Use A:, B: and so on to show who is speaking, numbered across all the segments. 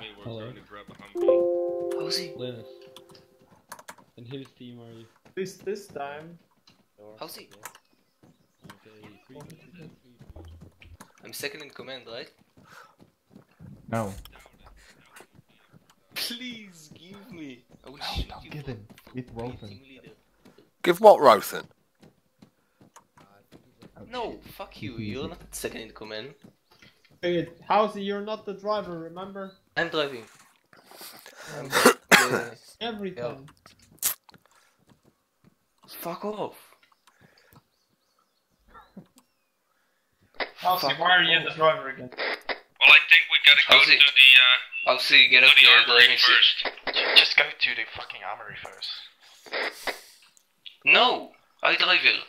A: me we're
B: Hello.
A: going to grab a Humvee.
C: How's he?
B: Linus. And whose team are you?
D: This this time.
C: How's he?
B: Okay.
C: I'm second in command, right?
E: No,
C: Please give me. I will
E: no,
C: shoot
E: don't
C: you
E: give him. With
C: being Rothon.
F: Give what, Rothon?
C: No, fuck you. You're not second in command.
D: Hey, Housey, you're not the driver, remember?
C: I'm driving. I'm the...
D: Every
C: Yeah. Fuck off.
D: Housey,
C: Fuck
D: why are you
C: off.
D: the driver again?
A: Well, I think we gotta go
C: How's
A: to the uh,
C: I'll see you get
A: to
C: up
A: the armory first.
G: Just go to the fucking armory first.
C: No! I drive it.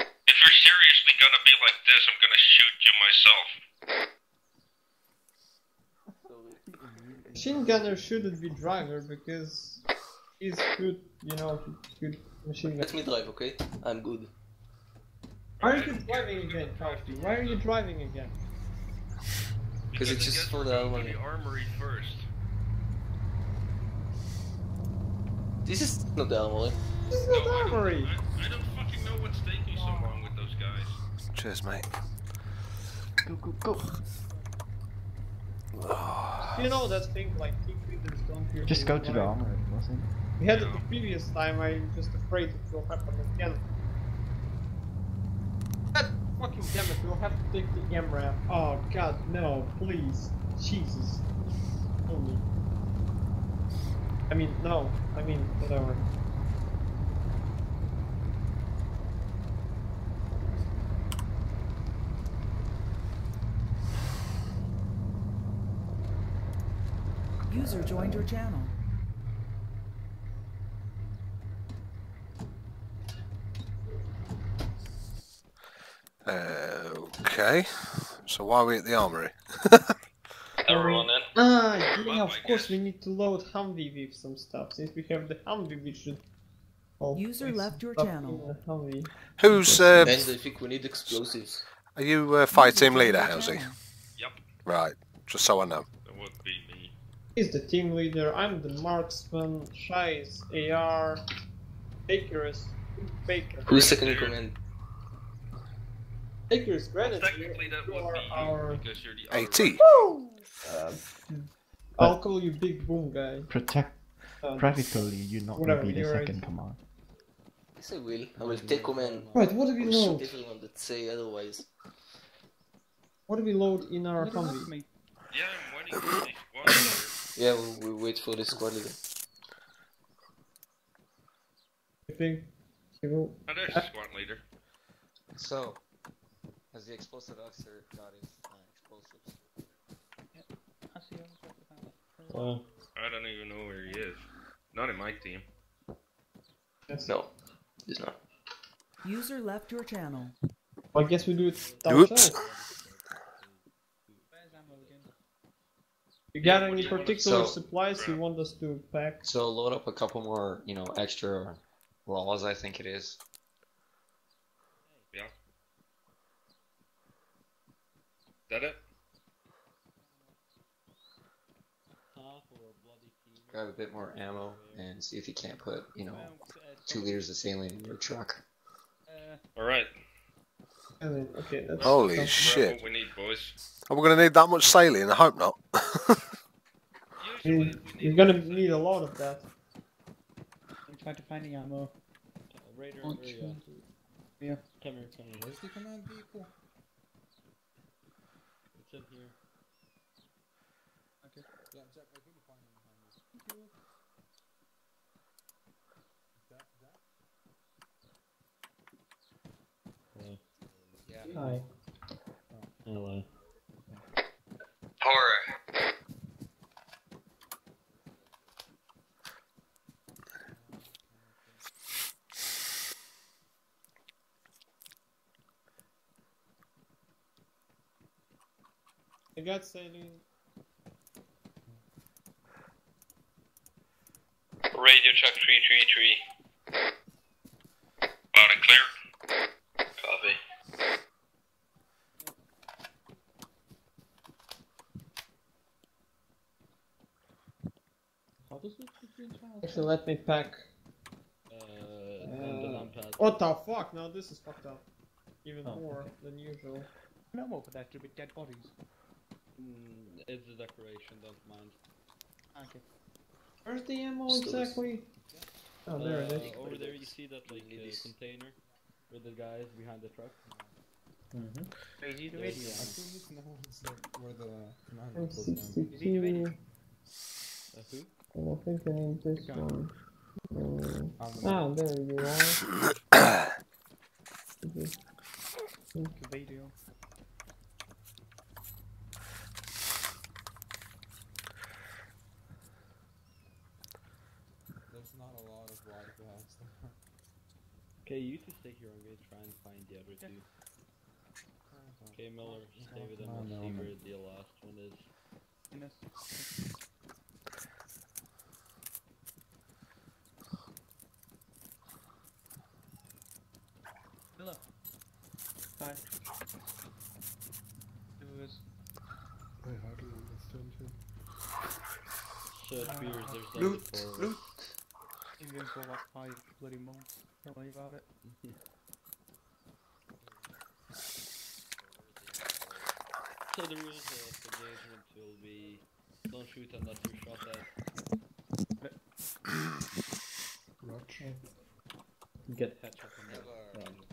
A: If you're seriously gonna be like this, I'm gonna shoot you myself.
D: Machine gunner shouldn't be driver because he's good, you know, good machine gun.
C: Let me drive, okay? I'm good.
D: Why are you driving again, Housey? Why are you driving again?
C: Because it's just for the
A: going
C: armory.
A: the armory first.
C: This is not the armory.
D: This is
A: No,
D: not
A: I don't,
D: armory.
A: I, I don't fucking know what's taking so long with those guys.
F: Cheers, mate.
E: Go, go, go.
D: You know that thing like team leaders don't hear
E: Just go to the
D: armor,
E: armory, wasn't?
D: We had it the previous time, I'm just afraid it will happen again. God fucking damn it, we'll have to take the MRAP. Oh god, no, please. Jesus. Holy. I mean, no. I mean, whatever.
H: User joined your channel.
F: Uh, okay. So why are we at the armory?
A: Everyone in?
D: Ah, yeah, of course we need to load Humvee with some stuff. Since we have the Humvee, we should... all
H: User left your channel.
D: in the Humvee.
F: Who's uh,
C: And I think we need explosives.
F: are you uh, fire team leader,
H: your
F: Howsy?
A: Yep,
F: Right. Just so I know.
A: that would be me.
D: He's the team leader, I'm the marksman, Shai is AR, Baker is... Baker.
C: Who's second in command?
D: Baker is granted
A: Technically, that
D: you
A: would be
D: our...
A: because you're the
F: AT.
D: Uh, I'll call you Big Boom Guy.
E: Protect.
D: Uh,
E: Practically, you're not
D: Whatever,
E: gonna be the
D: you're right.
E: second command.
C: Yes, I will. I will take command.
D: Right, what do we
C: I will shoot
D: load?
C: everyone that say otherwise.
D: What do we load in our Humvee?
A: Yeah, I'm waiting for the squad leader.
C: Yeah, we, we wait for the squad leader.
D: I think he will...
A: Oh, there's the squad leader.
I: So, has the explosive officer got his uh, explosives?
B: Well,
A: I don't even know where he is. Not in my team.
D: Yes.
C: No, he's not.
H: User left your channel.
D: I guess we do it
F: Oops.
D: You got any
A: What do you want?
D: particular
I: So-
D: supplies you want us to pack?
I: So load up a couple more, you know, extra laws. I think it is.
A: Yeah. Is that it?
I: Grab a bit more ammo and see if you can't put, you know, two liters of saline in your truck.
A: Alright.
D: And then, okay, that's
F: Holy
D: that's-
F: shit.
A: What we need, boys.
F: Are we going to need that much saline? I hope not.
A: Usually
D: You-
A: we
D: You're gonna need a lot of that.
B: I'm trying to find the ammo. Uh, Raider, where are you at?
D: Yeah.
B: Come here, come here. Where's the command vehicle? It's in here. Okay. Yeah, Jack, I couldn't find him behind me.
D: Hi.
B: Hello.
C: Horror.
D: I got saline.
A: Radio check 333. Loud and clear. Copy.
J: the switch between channels?
D: Actually, let me pack.
J: Uh, on the
D: Uh, what the fuck? Now this is fucked up. Even
J: Oh,
D: more
J: okay.
D: than usual.
J: No more for that to be dead bodies. Mm, it's a decoration, don't mind. Okay.
D: Where's the ammo
C: Still is-
D: exactly? Oh, there it
J: Uh,
D: is.
J: Over there you see that like uh, container with the guys behind the truck.
D: Mm-hmm.
J: Crazy the radio.
K: I think this now is like where the commander
D: I'm
K: goes down.
D: 62.
J: Uh, who?
D: And I think I need this
J: Okay.
D: one. Uh, ah, there you are. Just-
J: Radio.
K: There's not a lot of water bags there.
J: Okay, you two stay here. I'm gonna try and find the other two. Okay, Miller, stay with them.
K: No,
J: I'll see where the last one is. Hello. Hi. Who is?
K: I hardly understand him.
J: Search beers, there's no
C: Loot,
J: for
C: loot.
J: I'm going to like five bloody months. Don't worry about it. so the rules of engagement will be don't shoot unless you're shot at.
K: Roger.
J: Get headshot on that.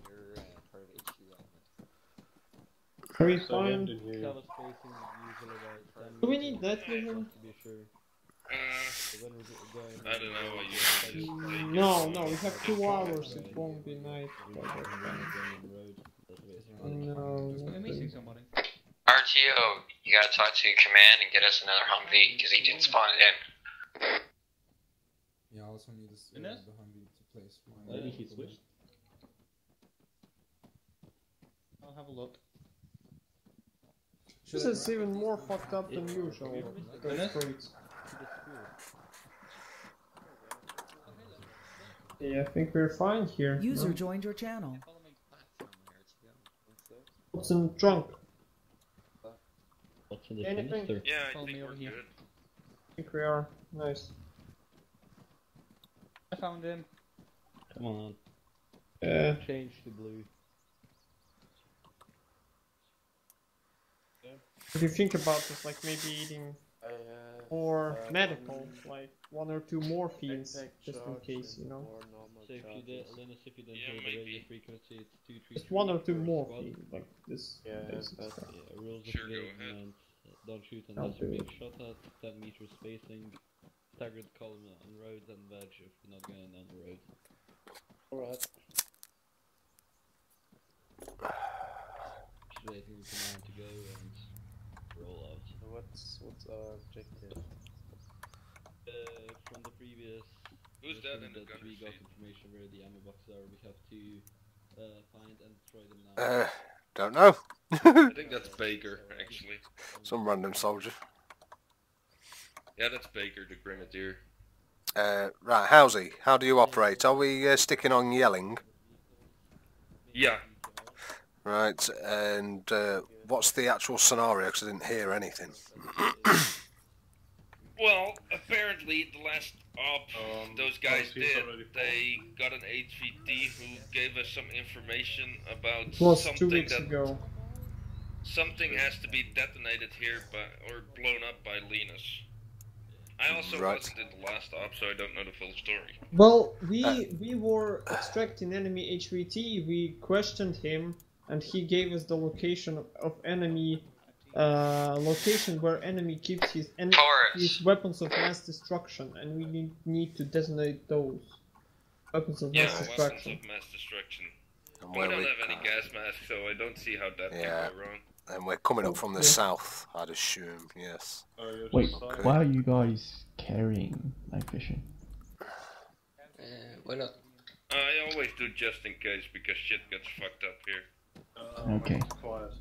L: You're uh, part of HQ element.
D: Are we
J: So
D: fine?
J: Cover spacing usually about 10
D: Do we need that vision?
J: to be sure.
A: I don't know what you.
D: Mm, No, no, we have two hours. It won't be night.
J: we
D: but
J: go
D: that's
J: on
D: fine.
J: the road, that's what it's
D: No,
J: Am I missing somebody?
G: RTO, you gotta talk to command and get us another Humvee because he didn't spawn it in.
K: Yeah, I also need this, uh,
J: Ines?
K: the Humvee to place mine.
J: Maybe he switched. I'll have a look.
D: This is even more fucked up than usual. The
J: Ines?
D: streets.
J: To the school.
D: Yeah, I think we're fine here.
H: User
D: no?
H: joined your channel.
D: What's in trunk?
J: What's in the
D: Anything?
J: canister?
A: yeah, I
J: Follow
A: think we're
J: here.
A: good.
D: I think we are. Nice.
J: I found him. Come on.
D: Uh,
J: Change to blue.
D: what do you think about this? Like maybe eating more medical, like one or two morphines, just in case, you know.
J: So if you did, Linus, if you didn't
A: Yeah,
J: hear the radio
A: maybe.
J: frequency, it's two three.
D: Just one or two morphine, like this.
M: Yeah,
D: basic
M: that's-
D: stuff.
J: Yeah, rules
A: Sure,
J: of
A: go
J: engagement. Don't shoot
D: I'll
J: unless you're
D: do
J: being shot at. 10 meters spacing. Staggered column on roads and veg if you're not going on the road.
M: Alright.
J: Just waiting for command to go and roll out.
M: What's what's our objective?
J: Uh, from the previous
A: Who's that in the gun
J: we got information where the ammo boxes are. We have to uh, find and destroy them now.
F: Uh, don't know.
A: I think that's Baker, actually.
F: Some random soldier.
A: Yeah, that's Baker, the Grenadier.
F: Uh, right, Howsy, how do you operate? Are we uh, sticking on yelling?
A: Yeah.
F: Right, and uh, what's the actual scenario? Because I didn't hear anything.
A: Well, apparently the last op
M: Um,
A: those guys did, they got an HVT who gave us some information about
D: It was two
A: something
D: weeks
A: that
D: ago.
A: something has to be detonated here by or blown up by Linus. I also
F: Right.
A: wasn't in the last op, so I don't know the full story.
D: Well, we we were extracting enemy HVT. We questioned him, and he gave us the location of, of enemy uh, location where enemy keeps his en-
G: Taurus.
D: his weapons of mass destruction, and we need, need to detonate those weapons of
A: Yeah,
D: mass
A: weapons
D: destruction.
A: of mass destruction.
F: And
A: We
F: where
A: don't
F: we-
A: have any gas masks, so I don't see how that
F: Yeah.
A: can go wrong.
F: And we're coming up from the
D: Yeah.
F: south, I'd assume. Yes.
M: Oh,
E: Wait,
F: Okay.
E: why are you guys carrying night vision?
C: Uh, why not?
A: I always do just in case because shit gets fucked up here.
M: Uh,
E: Okay.
M: Quiet.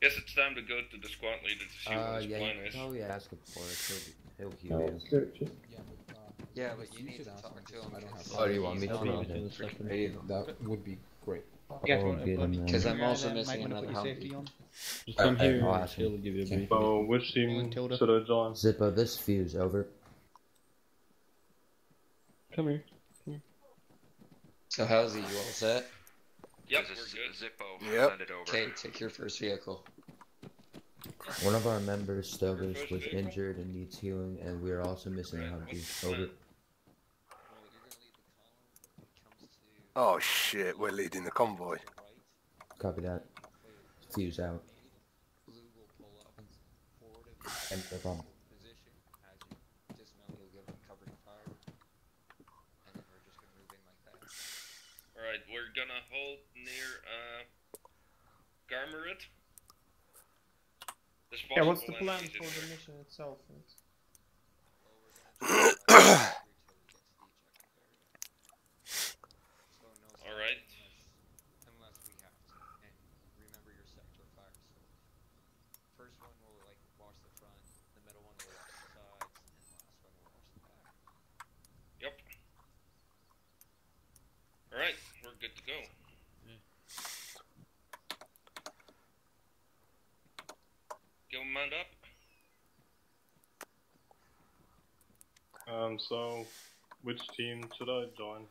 A: Guess it's time to go to the squad leader to see
L: Uh,
A: what his
L: yeah,
A: plan
L: you
A: is.
L: can probably ask him for it. He'll, he'll
D: No,
L: heal you.
D: it's good, just-
K: Yeah, but, uh,
L: Yeah, but you need to
K: ask
L: talk to him
K: I don't have
L: Oh, do you want me
J: I'll
L: to?
J: leave
L: No,
J: it in a
L: freaking
J: second.
L: radio.
K: That would be great.
N: Yeah.
L: I'll get him then.
G: Because I'm also
N: then
G: missing another
N: put safety on.
J: Just come
L: Okay,
J: here
L: I'll
J: and
L: ask
J: he'll
L: him.
J: give you a
L: Okay.
J: brief.
O: So, which team
N: Tilda.
O: should I join?
L: Zippo, this fuse over.
J: Come here.
G: So how's it? You all set?
A: Yep,
B: This
A: we're good.
B: Zippo.
F: Yep.
B: Send it over.
G: Okay, take your first vehicle.
L: One of our members, Stovis, was
A: vehicle.
L: injured and needs healing, and we are also missing a
A: Right,
L: Humvee. Over.
F: Oh shit, we're leading the convoy.
L: Copy that. Fuse out.
G: Blue will pull up and forward of
L: And no problem.
G: position. As you dismount, you'll give them covering fire. And then we're just gonna move in like that.
A: Alright, we're gonna hold near uh Garmarud.
D: Yeah, what's the plan for the mission itself?
G: So no
A: Alright.
G: unless we have to. And remember your sector fire. So first one will like watch the front, the middle one will watch the sides, and the last one will watch the back.
A: Yep. Alright, we're good to go. Go mount up.
O: Um, so, which team should I join?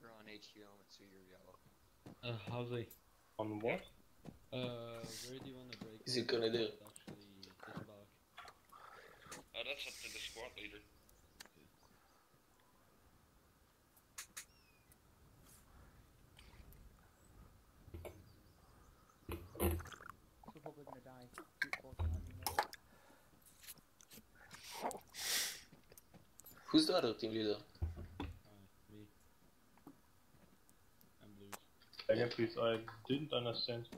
G: You're on HQ helmet, so you're yellow.
J: Uh, how's he?
O: On what?
J: Uh, where do you want to break?
N: Is he gonna do?
J: Actually, get.
A: Oh, that's up to the squad leader.
N: So probably gonna die. Keep walking on, you know.
C: Who's the team leader?
J: Uh, me. I'm blues.
O: Again, please, I didn't understand.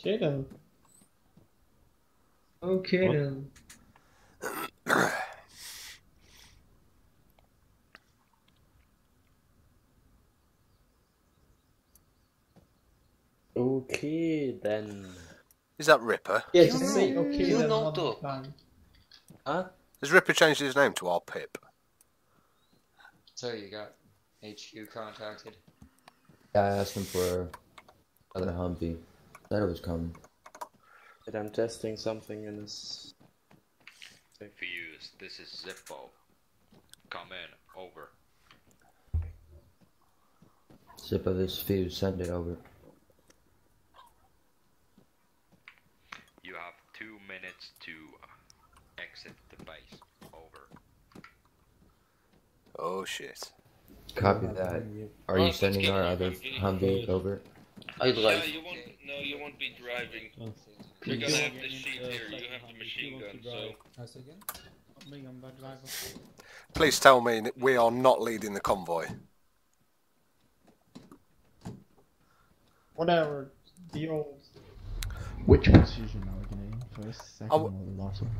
D: Okay then. Okay
O: What?
D: then.
N: Okay then.
F: Is that Ripper?
D: Yeah, just say okay
C: you
D: then
C: know
D: one
C: to-
D: time.
C: Huh?
F: Has Ripper changed his name to our Pip?
G: So you got HQ contacted.
L: Yeah, I asked him for another Humvee. Said it was coming.
N: But I'm testing something in this.
B: Fuse, this is Zippo. Come in, over.
L: Zippo, this fuse, send it over.
B: You have two minutes to uh, exit the base. Over.
F: Oh shit.
L: Copy that. Are you sending our other
A: Humvee.
L: Humvee over?
C: I
A: Yeah,
C: drive.
A: you won't. No, you won't be driving.
J: Oh.
A: You're gonna have the sheet here. You have the machine gun, so.
J: drive.
K: I say again?
N: Me, I'm bad driver.
F: Please tell me that we are not leading the convoy.
D: Whatever. The old.
E: Which position are we gonna? First, second,
F: Oh.
E: or the last one?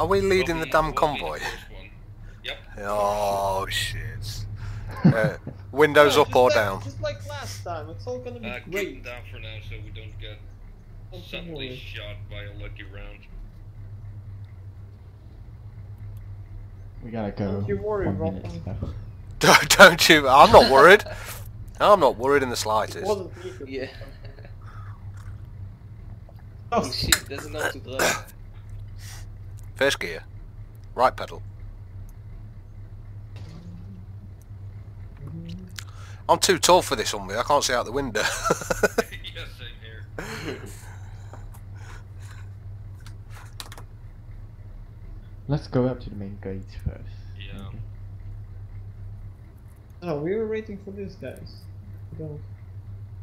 F: Are we leading the damn
A: we'll the
F: convoy?
A: First one. Yep.
F: Oh shit. Uh, windows
D: Yeah,
F: up or
D: like,
F: down?
D: Just like last time. It's all gonna be
A: Uh, keep
D: great.
A: down for now so we don't get
D: Don't
A: suddenly
D: worry.
A: shot by a lucky round.
E: We gotta go.
D: Don't you worry,
E: One
D: Rob.
F: Don't, don't you? I'm not worried. I'm not worried in the slightest.
D: wasn't me. who-
C: Yeah.
D: Oh,
C: Oh shit, doesn't know how to drive.
F: First gear. Right pedal. I'm too tall for this Humvee. I can't see out the window.
A: yeah, same here.
E: Let's go up to the main gate first.
A: Yeah.
E: Okay.
D: No, we were waiting for these guys. Don't.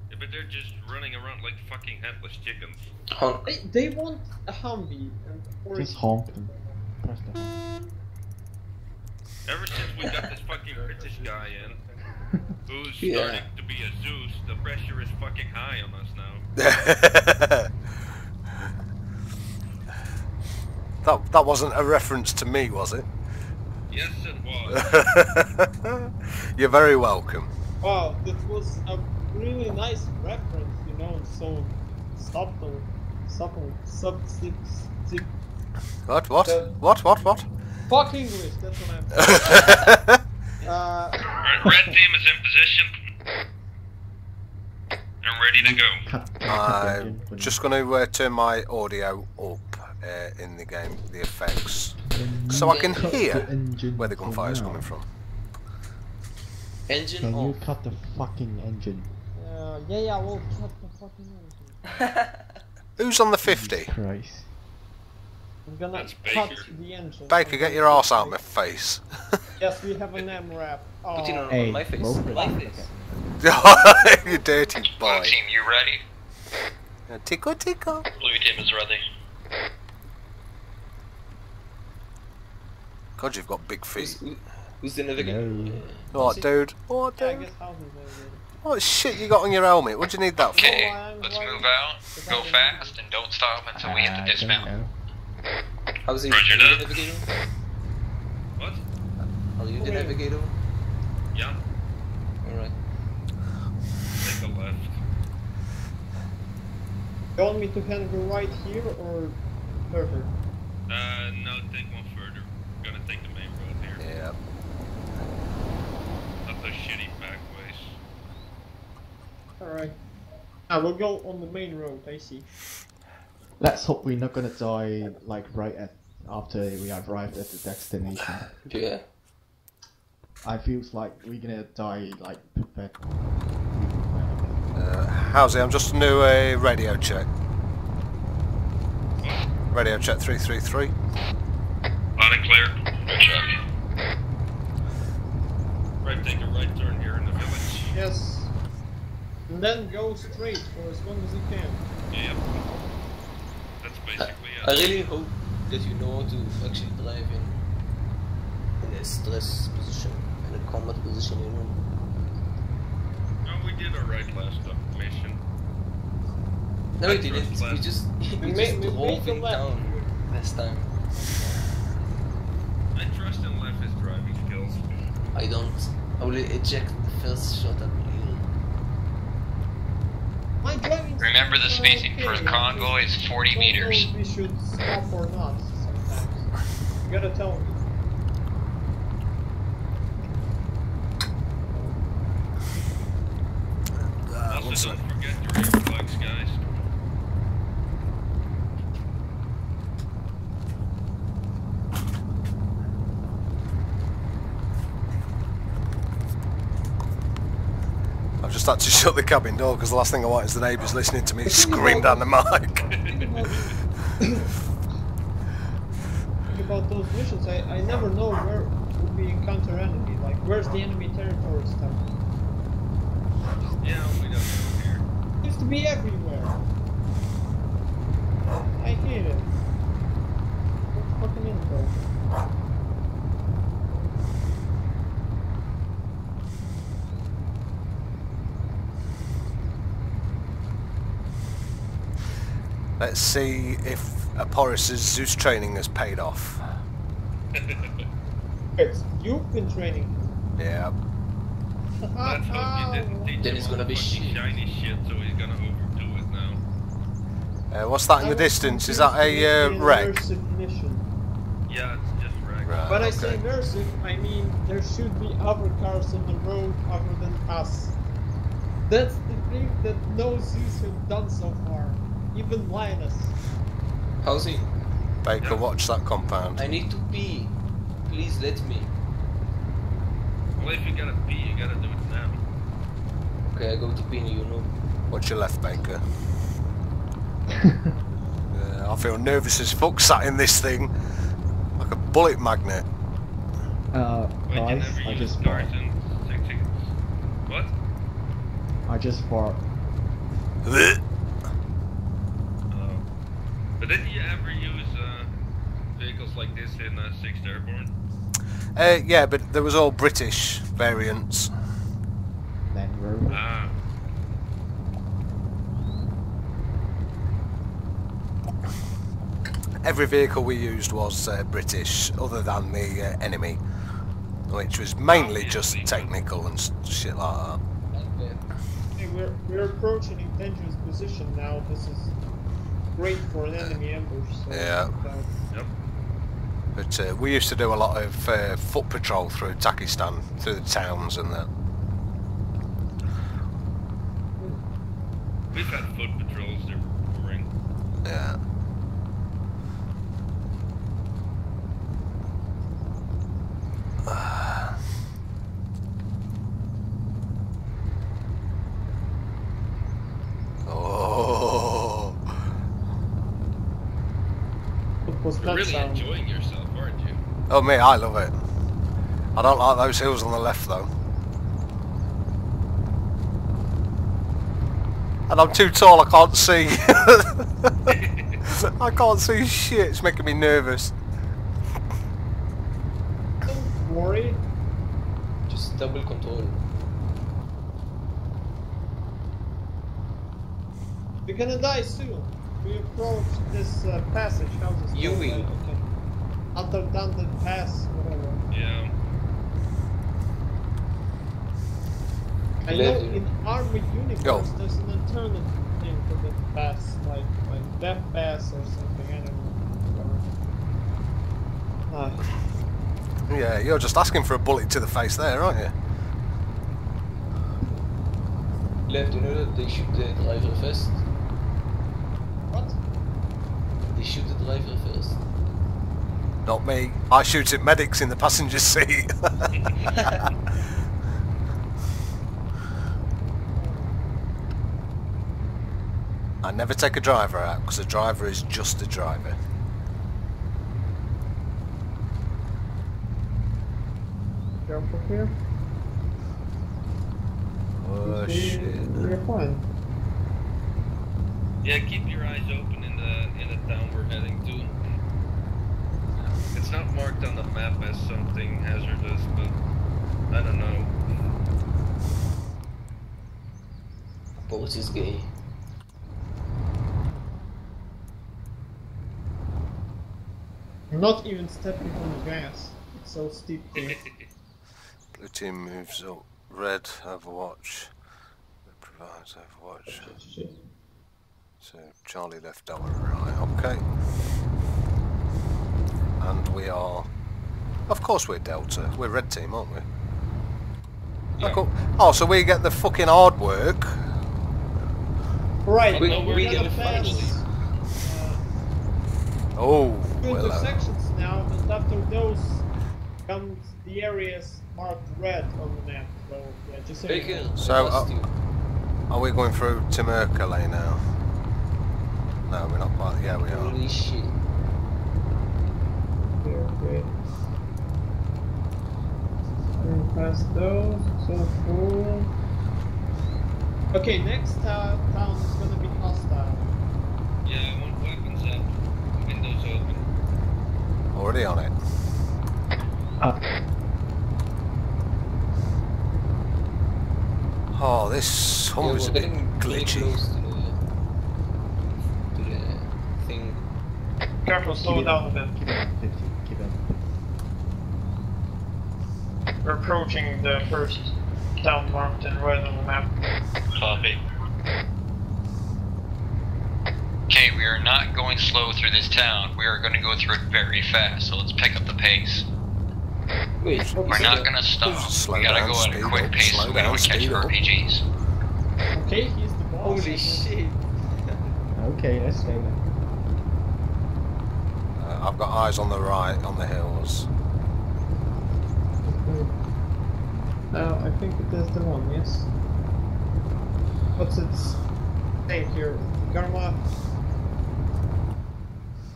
A: Yeah, but they're just running around like fucking headless chickens.
C: Honk.
D: They, they want a Humvee. And or
E: Just honk them. Press the honk.
A: Ever since we got this fucking British guy in, who's
C: Yeah.
A: starting to be a Zeus, the pressure is fucking high on us now.
F: that that wasn't a reference to me, was it?
A: Yes, it was.
F: You're very welcome.
D: Wow, that was a really nice reference, you know, so subtle, subtle, sub, zip, zip.
F: What? What? What? What? What?
D: Fuck English, that's what I'm saying. uh,
A: red team is in position and ready to go.
E: I cut the engine for
F: I'm
E: me?
F: just going to uh, turn my audio up uh, in the game, the effects, so I can
E: cut the
F: hear where the gunfire is coming from.
C: Engine
E: Can you
C: off.
E: cut the fucking engine?
D: Uh, yeah, yeah, we'll cut the fucking engine.
F: Who's on the 50?
E: Christ.
D: I'm gonna
A: That's
D: cut
A: Baker.
D: the engine.
F: Baker, get your ass out of my face.
D: Yes, we have an MRAP. Oh,
C: Put it on,
E: Hey,
C: on my face.
E: both of
C: My face.
F: you dirty boy.
G: Blue
F: boy.
G: team, you ready?
F: Uh, tickle, tickle.
G: Blue team is ready.
F: God, you've got big feet.
C: who, who's the navigator?
E: No.
F: What, dude? What, dude?
D: guess houses are
F: What shit you got on your helmet? What do you need that for?
G: Okay, let's move out. Go fast and don't stop until we hit
E: I
G: the dismount.
E: Know.
C: How's he?
A: Roger
C: Are you
A: that.
C: the navigator?
A: What?
C: Are you the
D: Okay.
C: navigator?
A: Yeah,
C: Alright.
A: take a left.
D: You want me to handle right here or further?
A: Uh, no, take one further. We're Gonna take the main road here.
F: Yeah.
A: Not those shitty back ways.
D: Alright. I will go on the main road, I see.
E: Let's hope we're not gonna die like right at after we arrived at the destination.
C: Yeah.
E: I feels like we're gonna die like perfect.
F: Uh, how's it? I'm just gonna do a radio check. Radio check 333.
A: On and clear. Good check. Right, take a right turn here in the village.
D: Yes. And then go straight for as long as you can.
A: Yep. That's basically
C: I
A: it.
C: really hope that you know how to actually drive in in a stress position, in a combat position, you know.
A: No, we did alright last mission.
C: No, we didn't.
A: first
C: We just we
D: We
C: just
D: made- we made
C: drove
D: the
C: in
D: left.
C: town this time.
A: I trust in Leff's driving skills.
C: I don't. I will eject the first shot at me.
G: Remember the spacing for the convoy is 40 meters.
D: we should stop or not sometimes. You gotta tell me.
F: Uh, one
A: Also,
F: sec.
A: don't forget your earplugs, guys.
F: I've just had to shut the cabin door because the last thing I want is the neighbours listening to me scream down the mic.
D: Think about those missions, I, I never know where we encounter enemy. Like, where's the enemy territory stuff?
A: Yeah, we don't know here.
D: Seems to be everywhere. I hate it. What fucking info?
F: Let's see if Aporis's Zeus training has paid off.
D: It's, you've been training.
F: Yeah.
A: Let's you didn't teach
C: Then
A: him
C: it's gonna be shit.
A: shiny shit, so he's gonna overdo it now.
F: Uh, what's that in the distance? Is that a uh, wreck?
D: Immersive mission.
A: Yeah, it's just wrecked.
F: Right.
D: When I say
F: okay.
D: immersive, I mean there should be other cars on the road other than us. That's the thing that no Zeus have done so far. Even Linus.
C: How's he?
F: Baker, watch that compound.
C: I need to pee. Please let me.
A: Well, if you gotta pee, you gotta do it now.
C: Okay, I go to pee, you know.
F: Watch your left, Baker. Yeah, I feel nervous as fuck sat in this thing. Like a bullet magnet.
E: Uh,
A: Wait,
E: guys,
A: never
E: I just
A: cars
E: fought.
A: in. What?
E: I just fought.
A: sixth airborne?
F: Uh, yeah, but there was all British variants.
A: Ah.
F: Every vehicle we used was uh, British, other than the uh, enemy, which was mainly ah, just technical and shit like that.
D: Hey, we're, we're approaching position now. This is great for an enemy ambush. So
F: yeah.
D: Uh,
A: yep.
F: But uh, we used to do a lot of uh, foot patrol through Takistan, through the towns and that.
A: We've
D: got was
A: You're
D: that
A: really
D: sound?
A: enjoying yourself, aren't you?
F: Oh me, I love it. I don't like those hills on the left though. And I'm too tall, I can't see. I can't see shit, it's making me nervous.
D: Don't worry.
C: Just double control.
D: We're gonna die soon. We approach this uh, passage. How's this?
C: You will.
D: Like, okay. Until Dante Pass, whatever.
A: Yeah.
D: I know
C: Left.
D: in army Universe
F: Go.
D: there's an alternative thing for the pass, like like Death Pass or something. I don't know. Whatever. Ah.
F: Yeah, you're just asking for a bullet to the face there, aren't you?
C: Left, you know that they shoot the driver first?
D: What?
C: They shoot the driver first.
F: Not me. I shoot at medics in the passenger seat. I never take a driver out because a driver is just a driver.
D: Jump up here.
F: Oh shit.
D: We're fine.
A: Yeah, keep your eyes open in the in the town we're heading to. It's not marked on the map as something hazardous, but I don't know.
C: Both is gay.
D: I'm not even stepping on the gas. It's so steep here.
F: Blue team moves up. Red Overwatch. Red provides Overwatch. So Charlie left Delta right. Okay. And we are. Of course we're Delta. We're red team, aren't we? Oh, cool. Oh, so we get the fucking hard work.
D: Right,
C: We-
D: but we're
C: we get it
D: pass
C: finally.
F: Oh,
D: two
F: well. uh,
D: intersections now, and after those comes the areas marked red on the map. So yeah, just so you know.
F: So, uh. Are we going through Timurkalay now? No, we're not quite. Yeah, we are.
C: Holy shit.
D: Here, great. And past those, so cool. Okay, next uh, town is gonna be hostile.
A: Yeah, I want weapons up, windows open.
F: Already on it.
E: Up.
F: Oh, this
C: Yeah,
F: home is a bit glitchy.
C: close to the, to the thing.
D: Careful, slow
E: Keep it-
D: down a bit.
E: Keep it on 50. Keep it.
D: We're approaching the first town marked in red on the map.
A: Copy.
G: Okay, we are not going slow through this town. We are going to go through it very fast. So let's pick up the pace.
C: Wait,
G: We're not going to stop. We gotta
F: down,
G: go at a quick
F: up,
G: pace
F: slow
G: so we
F: down,
G: don't catch
F: speed up.
G: RPGs.
D: Okay, he's the boss.
C: Holy shit.
E: Okay, let's go then.
F: I've got eyes on the right, on the hills.
D: Uh, I think it is the one, yes. What's it say here? Garma.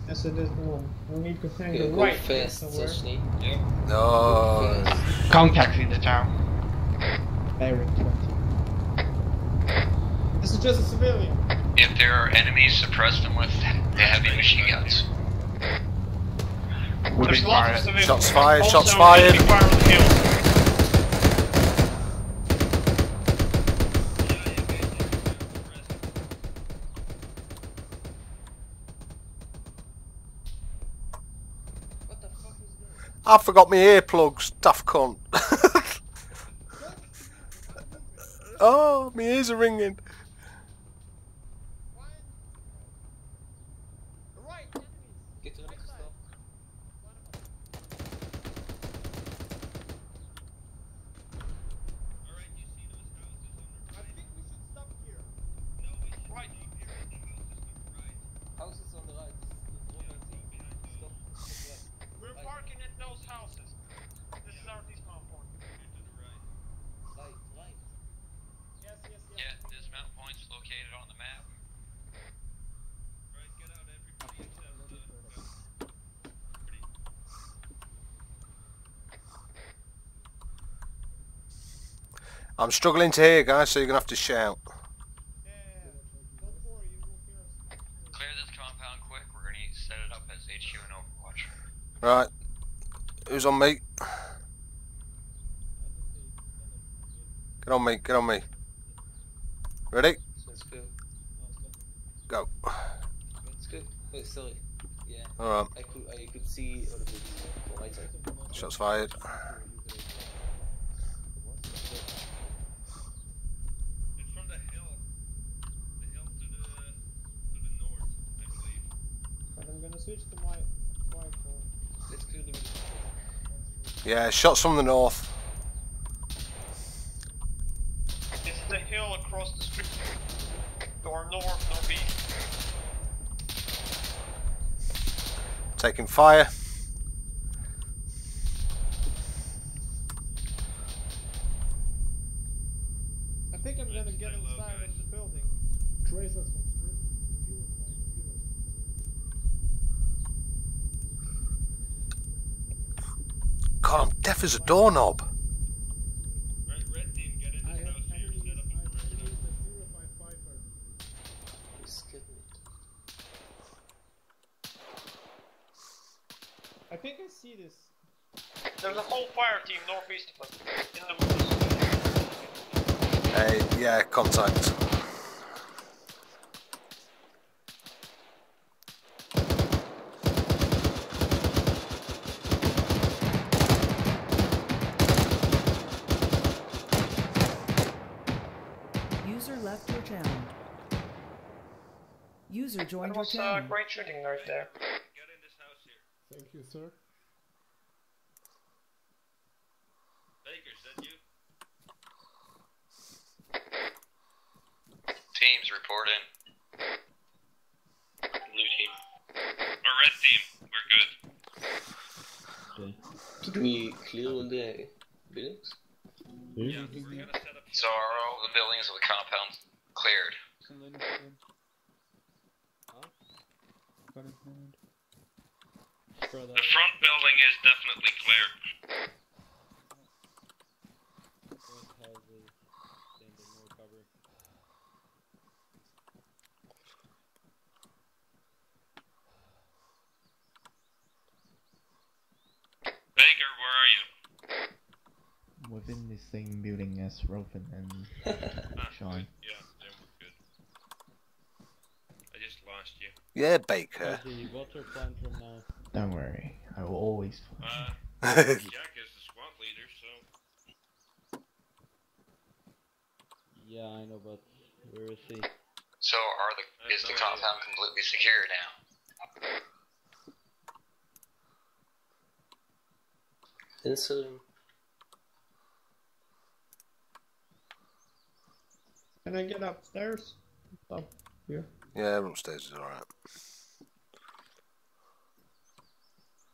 D: Yes, it is the one. We need to hang
C: Okay,
D: the
C: go
D: right
C: fast,
D: somewhere.
C: Sashni.
A: Yep.
F: No.
D: Contacting the town.
E: Bearing 20.
D: This is just a civilian.
G: If there are enemies, suppress them with the heavy machine guns.
D: There's lots of civilians.
F: Shots fired,
D: Also,
F: shots fired.
D: enemy fire on the hill.
F: I forgot my earplugs, daft cunt. oh, my ears are ringing.
C: Get ready to stop.
D: I think we should stop here.
F: I'm struggling to hear, guys, so you're gonna have to shout.
G: Clear this compound quick. We're gonna set it up as HQ and Overwatch.
F: Right. Who's on me? Get on me, get on me. Ready?
C: Let's go.
F: Go.
C: It's good. Wait, sorry. Yeah.
F: Alright.
C: I could I could see all of it from.
F: Shots fired.
A: It's from the hill. The hill to the to the north, I believe.
D: But I'm gonna switch to my rifle.
C: Let's clear the
F: Yeah, shots from the north.
D: It's the hill across the street. Or north, northeast.
F: Taking fire.
D: I think I'm gonna get inside of the building.
P: Trace us from
F: A doorknob.
A: Red, red team, get in this house here, set up a perimeter.
C: Skip me.
D: I think I see this. There's a whole fire team northeast of us. In the woods.
F: Hey, yeah, contact.
H: User left your channel. User joined
D: That
H: your
D: was uh, great shooting right there.
A: Get in this house here.
P: Thank you, sir.
A: Baker, is that you?
G: Teams report in.
A: Blue team. Or red team, we're good. Okay.
C: Did we clear all the buildings?
A: Yeah, we're gonna set up
G: So are all the buildings of the compound cleared?
A: The front building is definitely clear. Baker, where are you?
E: Within the same building as Rofen and Sean.
A: Yeah, then we're good. I just lost you.
F: Yeah, Baker.
B: What's our plan from now?
E: Don't worry, I will always
A: Uh, Jack is the squad leader, so
B: Yeah, I know, but where is he?
G: So are the is the compound completely secure now?
C: Inside.
D: Can I get upstairs? Up here.
F: Yeah, upstairs is alright.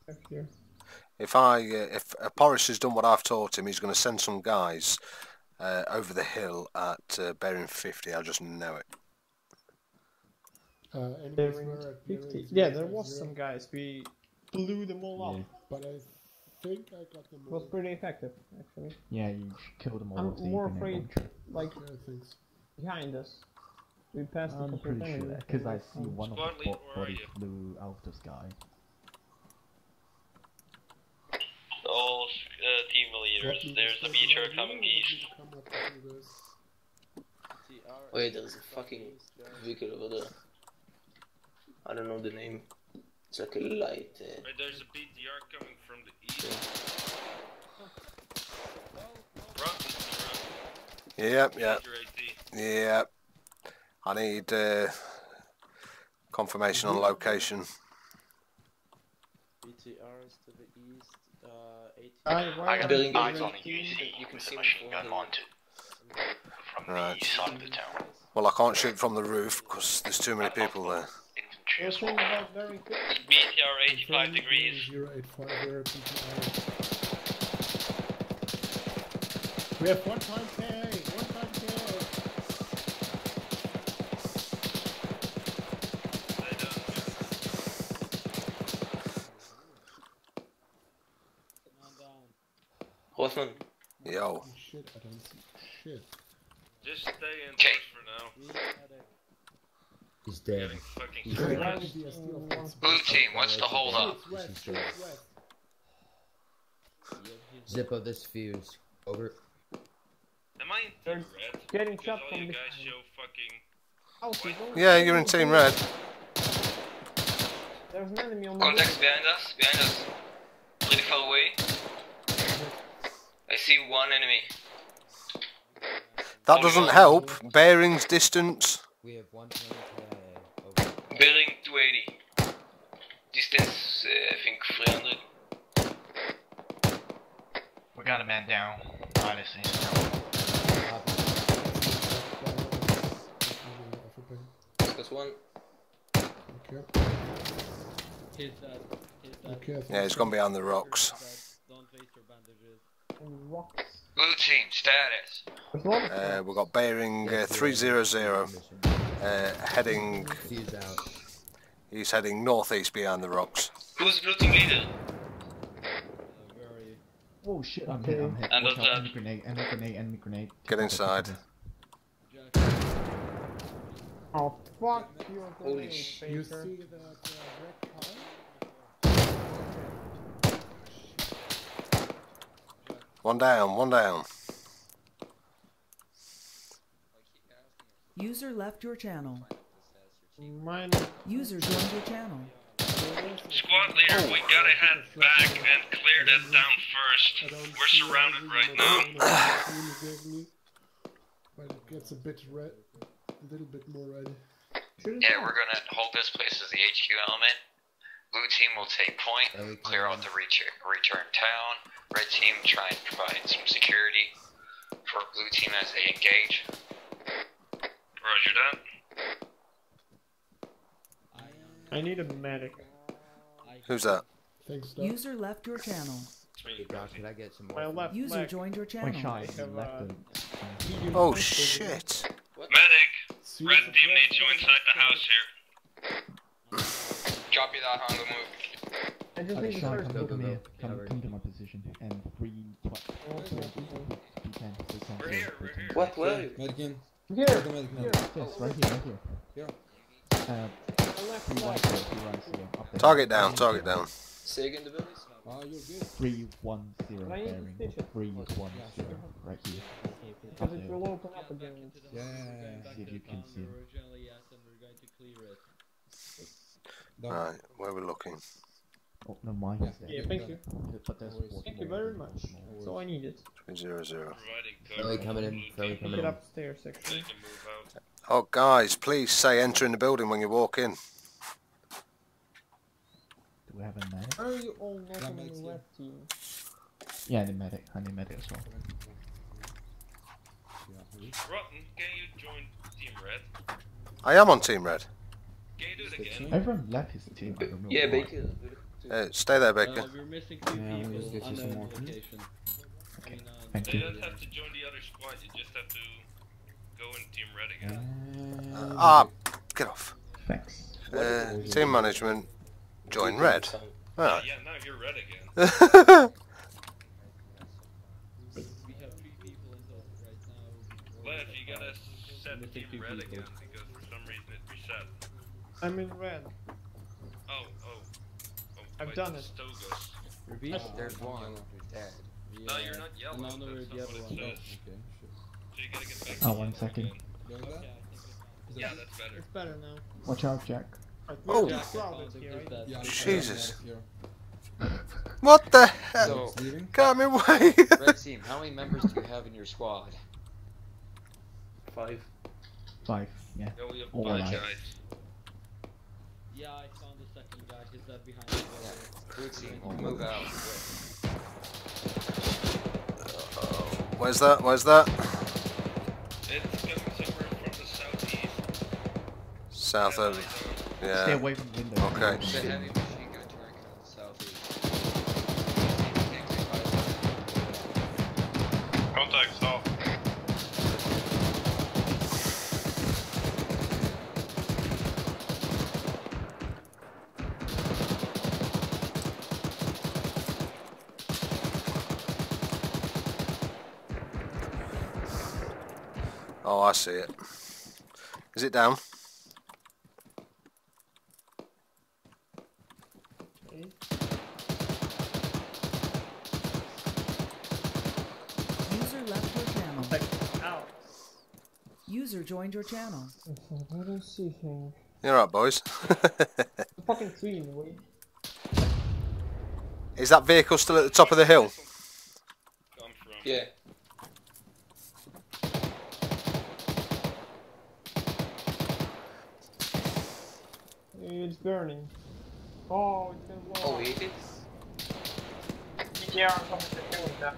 D: Up here.
F: If I, uh, if uh, Boris has done what I've taught him, he's going to send some guys uh, over the hill at uh, bearing 50. I just know it.
P: Uh, enemies
D: Bearing 50. Yeah, there
P: 050,
D: was some guys. We blew them all up.
P: But I think I got them
D: It was pretty effective, actually.
E: Yeah, you killed them all.
D: I'm more afraid, like,
P: Yeah, I think so.
D: behind us. We passed a
E: I'm
D: couple
E: pretty
D: of
E: sure that because I see one of the
A: lead,
E: bo-
A: where are
E: bodies
A: you?
E: flew out of the sky.
Q: All uh, team leaders, there's a
P: the
Q: beacher
P: special
Q: coming east.
P: or did you come up to do this?
C: Wait, there's a fucking vehicle over there. I don't know the name. It's like a light. Uh,
A: Right, there's a BTR coming from the east. Front is the front.
F: Yep, yep, yep. I need uh, confirmation on location.
B: BTRs to the east, uh, 18.
D: I,
G: I got
C: Building
G: eyes
C: the
G: on a
C: team,
G: UC
C: you can see
G: a machine gun
C: the-
G: mounted from
F: Right.
G: the east side of the town.
F: Well, I can't shoot from the roof because there's too many people there.
G: Infantry
D: You're
G: as
D: saying
G: well.
D: about very quick.
Q: BTR 85
P: Confirm
Q: degrees.
P: 085 where BTR. We have one time K!
C: Rothon,
F: Yo.
P: Oh shit, I don't see shit.
A: Just stay in bush for now.
L: He's dead. He's dead.
P: would be a steel fence?
G: Blue team, what's the hold up?
P: It's west,
L: She's
P: it's
L: dead.
P: west.
L: Zippo, this fuse. Over.
A: Am I in team red?
D: getting
A: Because
D: shot
A: all
D: from
A: you guys show fucking.
D: Oh,
F: Yeah, you're in Team Red.
D: There's an enemy on the
G: Contacts behind us, behind us. Pretty far away. I see one enemy.
F: That doesn't help. Bearings, distance.
L: We have 120k. Over.
G: Bearing 280. Distance, uh, I think 300.
R: We got a man down, honestly.
C: That's one.
P: Okay.
B: Hit that. Hit that.
P: Okay,
F: Yeah, he's gone behind the rocks.
B: Don't waste your bandages.
D: Rocks.
G: Blue team, status.
F: Uh, we've got bearing uh, 300. Uh, heading.
L: Fuse out.
F: He's heading northeast behind the rocks.
G: Who's blue team leader?
E: Oh shit, I'm hit, I'm hit.
G: And
E: Watch out, enemy grenade, enemy grenade, enemy grenade.
F: Get inside.
D: Oh fuck your
C: Holy
D: grenade,
C: sh-
P: You
D: Baker.
P: see that uh, red car?
F: One down, one down.
H: User left your channel.
D: Mine.
H: User joined your channel.
A: Squad leader, we gotta head back and clear that down first. We're surrounded right now.
P: But it gets a bit red, a little bit more red.
G: Yeah, we're gonna hold this place as the HQ element. Blue team will take point, clear out the reach- return town. Red team try and provide some security for blue team as they engage.
A: Roger that.
D: I need a medic.
F: Who's that?
P: Thanks,
H: User left your channel.
L: Hey, Doc, I get some
D: My
L: more?
D: left
H: User
D: leg.
H: joined your channel.
E: shot,
D: have, uh,
F: Oh shit!
A: Medic, red team needs you inside the house here.
G: Copy that, on move.
D: I just
E: Uh,
D: need to
E: Sean,
D: start
E: come,
L: go,
E: come
L: go,
E: here.
L: go.
E: Come, come to my position. And three, tw- three, three, ten, three, ten,
A: We're here, we're here.
C: What? Where? are you?
P: Medican.
D: Here.
E: Yes, right here, right here.
P: Yeah.
E: Uh,
D: My left
E: three one
D: leg.
E: zero, three one zero, up there.
F: Target down, target down.
C: Say again the values?
P: Ah, you're good.
E: Three one zero
D: Can I use the
E: bearing.
D: station?
E: Three one zero, right here.
D: Because it will open up again.
P: Yeah.
E: See if you can see.
B: Originally, yes, and we're going to clear it.
F: Right, where we're looking.
E: Oh, no, mine is there.
D: Yeah, thank you.
E: But there's
D: Thank you very much. That's all I needed.
F: Three zero zero.
A: Providing
L: Fairly
A: cover.
L: coming in.
A: Blue
L: coming
D: Get
L: in.
D: upstairs, actually.
A: can move out.
F: Oh, guys, please say enter in the building when you walk in.
E: Do we have a medic?
D: Are you all not
P: Yeah,
D: on
P: medics,
D: the
P: yeah.
D: red team?
E: Yeah, I need medic. I need medic as well.
A: Rothon, can you join Team Red?
F: I am on Team Red.
E: Everyone left his team. I don't know
C: Yeah,
E: why.
C: Baker.
F: Uh, stay there, Baker.
B: Uh, we're missing two
P: Yeah,
B: people
P: let's get you some more.
B: location.
E: Okay,
B: I mean, uh,
E: thank
A: You
E: you.
A: don't have to join the other squad, you just have to go in Team Red again.
F: Ah, get off.
E: Thanks.
F: Uh, team management. Join Red. Right.
A: Yeah, now you're Red again.
B: We have three people in total right now.
A: Lev, you gotta set
B: Missing
A: Team Red again because for some reason it reset.
D: I'm in red.
A: Oh, oh. oh
D: I've
A: wait,
D: done
A: it's
D: it.
A: Stogos.
B: Repeat?
J: Oh, there's one who's dead.
A: No, you're not yellow.
B: No, no, we're the other
A: what
B: one.
A: it says.
P: Oh, okay, shit.
A: So you gotta get back
E: Oh,
A: to
E: one
A: yellow
E: second.
A: again.
P: Like
B: Okay, I
P: that?
B: think it's-
A: Yeah, that's better.
D: It's better now.
E: Watch out, Jack.
D: Right,
F: Oh.
D: we're crowded here, right?
B: it's
P: Yeah,
B: that.
F: Jesus. What the hell?
J: So,
P: It's leaving.
F: Get me away!
J: Red Team, how many members do you have in your squad?
C: Five.
E: Five. Yeah.
A: Yeah, we have
E: All
A: five
E: alive.
A: guys.
B: Yeah, I found the second guy. He's that behind the
J: Yeah. Blue Team, will move out. quick.
F: Where's that? Where's that?
A: It's coming somewhere from the southeast.
F: South of.
E: Stay
F: Yeah.
E: away from the window.
F: Okay. See it. Is it down?
H: User left your channel.
D: Ow.
H: User joined your channel.
D: I don't see him.
F: You're right, boys.
D: The fucking queen, wait.
F: Is that vehicle still at the top of the hill?
C: Yeah.
D: It's burning. Oh, it's been low.
C: Oh, it is.
D: Yeah, I'm coming to kill him.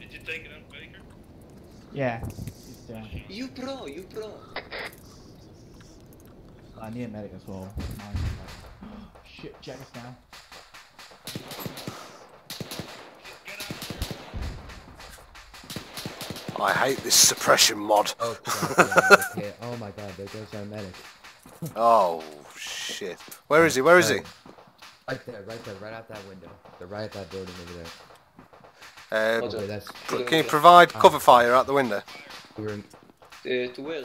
A: Did you take it out, Baker?
E: Yeah. It's down.
C: You pro, you pro.
E: I need a medic as well. Shit, Jack is down.
F: I hate this suppression mod.
L: Oh, crap, yeah, okay. oh my god, there goes our medic.
F: oh shit. Where is he? Where is he?
L: Right there, right there, right out that window. They're right at that building over there.
F: Uh,
L: Okay, that's.
F: pr- can you provide
L: Ah.
F: cover fire out the window?
L: We're in,
C: Uh, to where?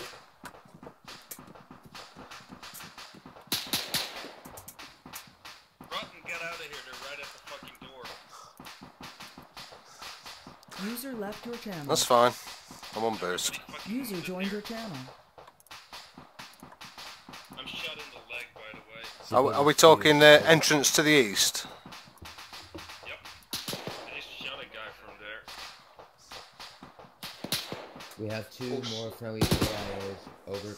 A: Rothon, get out of here. They're right at the fucking door.
H: User left your channel.
F: That's fine. I'm on burst.
H: User joined your channel.
A: I'm shot in the leg, by the way.
F: Are, we- are we talking uh, entrance to the east?
A: Yep. I just shot a guy from there.
L: we have two more friendly KIAs. Over.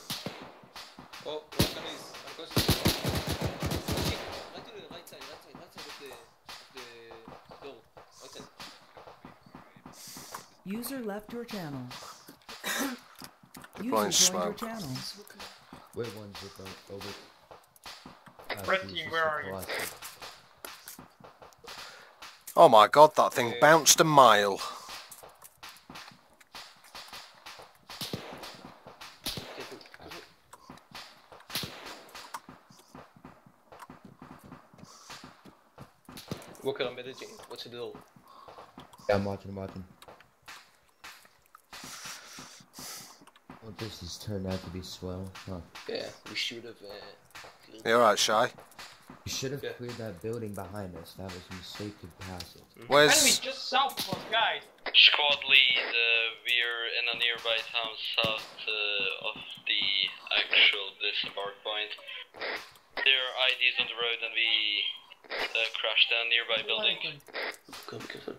C: Oh, what is unconscious? Right to the right side, right side, right side of the, of the door. Right.
H: User left your channel. User joined your
F: smoke.
H: channel.
L: Where one's with them? Over. Oh, Jesus,
D: where are you?
F: Oh my god, that thing bounced a mile.
C: Walker, I'm meditating. What's the door?
L: Yeah, I'm watching, I'm watching. Well, this has turned out to be swell, huh?
C: Yeah, we should have. Uh, cleared
F: You alright, Shy?
L: We should have
C: Yeah.
L: cleared that building behind us. That was a mistake to pass it.
D: Enemy
F: Where's...
D: just south of us, guys.
Q: Squad lead, uh, we're in a nearby town south uh, of the actual disembark point. There are IEDs on the road and we uh, crashed a nearby building.
C: Go be.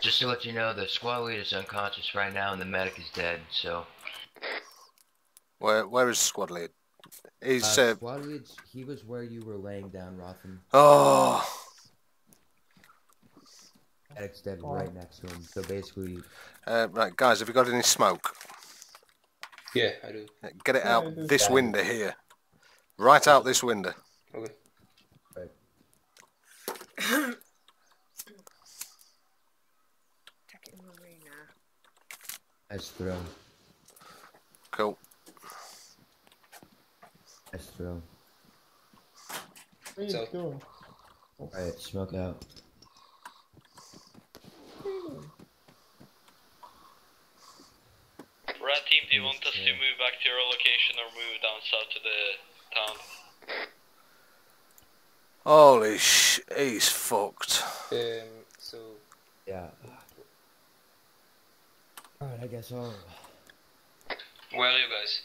S: Just to let you know, the squad leader is unconscious right now and the medic is dead, so.
F: Where, where is the squad lead? He's...
L: Uh,
F: Uh,
L: squad he was where you were laying down, Rothon.
F: oh...
L: Medic's dead right next to him. So basically,
F: Uh, right, guys, have you got any smoke?
C: Yeah, I do.
F: Get it out
D: I do.
F: this window here. Right out this window.
C: Okay.
L: right. Nice throw.
F: Cool.
L: Nice throw.
D: Where you
C: So-
D: going?
L: Alright, smoke out.
Q: Red team, do you want us to move back to your location or move down south to the town?
F: Holy sh... He's fucked.
C: Um, so.
L: Yeah. Alright, I guess I'll.
Q: Where are you guys?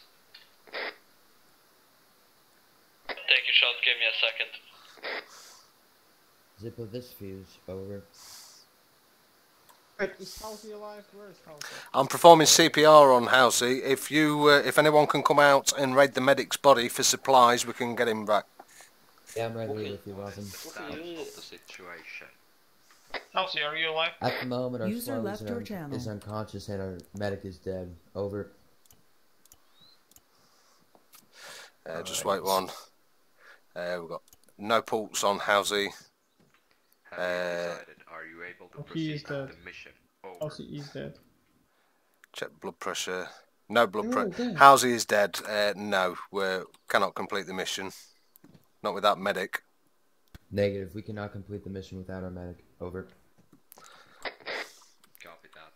Q: Take your shot, give me a second.
L: Zippo this fuse. Over.
D: Is Halsey alive? Where is Halsey?
F: I'm performing CPR on Housey. If you, uh, if anyone can come out and raid the medic's body for supplies, we can get him back.
L: Yeah, I'm right
C: Okay.
L: with you, Rothon.
J: Stand of the situation.
D: Halsey, are you alive?
L: At the moment, our
H: User left
L: is,
H: your
L: un-
H: channel.
L: is unconscious and our medic is dead. Over.
F: Uh, just wait one. Uh, we've got no pulse on Housey.
J: Have you
F: Uh,
J: decided? Are you able to
D: is
J: proceed with
D: dead.
J: the mission? Over.
D: Halsey is dead.
F: Check blood pressure. No blood
D: Oh,
F: pressure.
D: dead.
F: Housey is dead. Uh, no, we cannot complete the mission. Not without medic.
L: Negative. We cannot complete the mission without our medic. Over.
J: Copy that.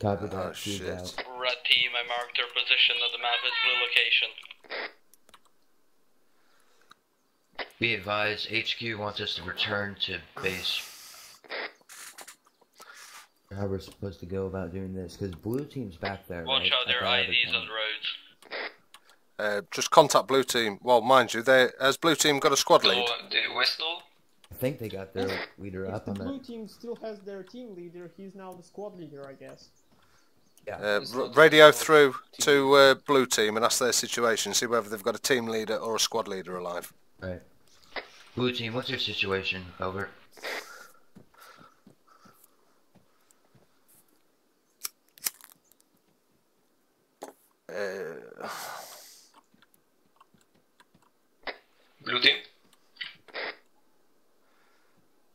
L: Copy
F: Oh
L: that. Two's
F: shit.
L: out.
Q: Red team, I marked their position on the map as blue location.
S: Be advised, HQ wants us to return to base.
L: How we're supposed to go about doing this? Because blue team's back there.
Q: Watch
L: right?
Q: out, there
L: At
Q: are
L: the other IEDs
Q: on the roads.
F: Uh, just contact blue team. Well, mind you, they has blue team got a squad lead.
G: the whistle.
L: I think they got their leader
D: If
L: up
D: the
L: on
D: blue
L: that.
D: team still has their team leader, he's now the squad leader, I guess.
L: Yeah.
F: Uh, radio through to uh, blue team and ask their situation. See whether they've got a team leader or a squad leader alive.
S: Right. Blue team, what's your situation? Over.
F: Uh,
G: Blue team.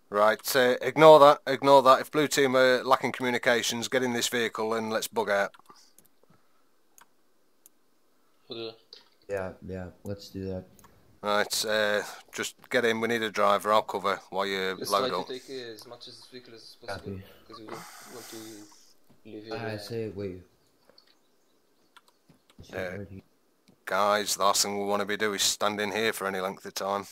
F: Right, uh, ignore that. Ignore that. If blue team are lacking communications, get in this vehicle and let's bug out.
L: Yeah, yeah. Let's do that.
F: Right, uh, just get in. We need a driver. I'll cover while you
C: Let's try
F: load
C: to
F: up.
C: take uh, as much of this vehicle as possible
L: Copy.
C: because we don't want to leave you.
L: I say wait.
F: Uh, guys, the last thing we want to be doing is standing here for any length of time.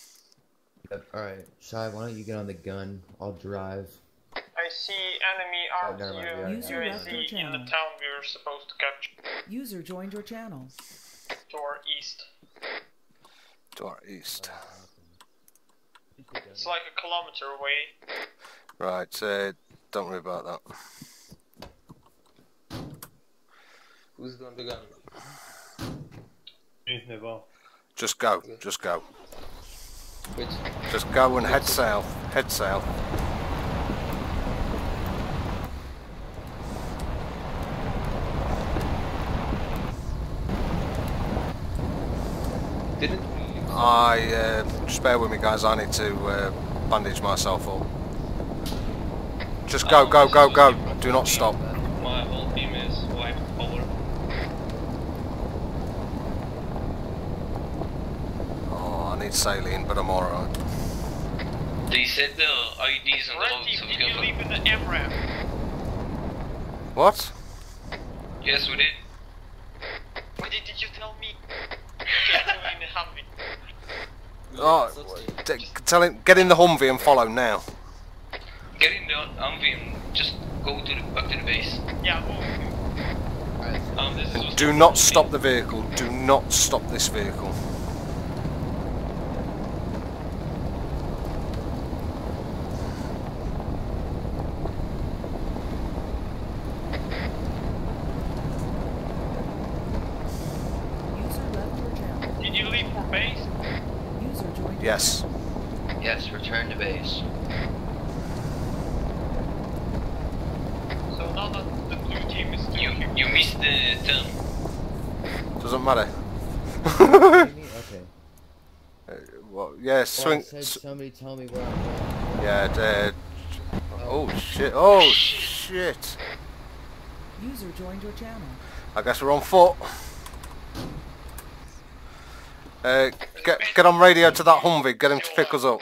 L: Yep. All right, Shy. Why don't you get on the gun? I'll drive.
T: I see enemy
L: Oh, never mind,
H: User
T: UAZ
H: left your
T: in the town we were supposed to capture
H: User joined your channel.
T: to our east.
F: To our east.
T: It's like a kilometer away.
F: Right, uh, don't worry about that.
C: Who's got the gun?
O: Me, never.
F: Just go, just go.
C: Wait.
F: Just go and head south. Head south.
C: Didn't
F: I, uh, just bear with me guys, I need to uh, bandage myself up. Just go, go, go, go. Do not stop.
Q: My whole team is wiped over.
F: Oh, I need saline, but I'm alright.
G: They said the IEDs on the
T: Red
G: road,
T: team, did you
G: can
T: leave in the MRAP?
F: What?
G: Yes, we did.
T: Why did, did you tell me? Okay, I'm going in the Humvee.
F: Oh, d- tell him, get in the Humvee and follow now.
G: Get in the Humvee and just go to the back to the base.
T: Yeah, move.
G: Um, this is
F: Do not stop the vehicle. Do not stop this vehicle.
H: User left your channel.
T: Did you leave for base?
H: User joined your
F: Yes.
S: Yes, return to base.
T: So now that the blue team is still
G: You
T: here.
G: you missed the turn.
F: Doesn't matter.
L: okay.
F: Uh, well, yeah, swing.
L: I somebody tell me where I'm going.
F: yeah, uh, oh shit. Oh shit.
H: User joined your channel.
F: I guess we're on foot. Uh, get get on radio to that Humvee. Get him to pick us up.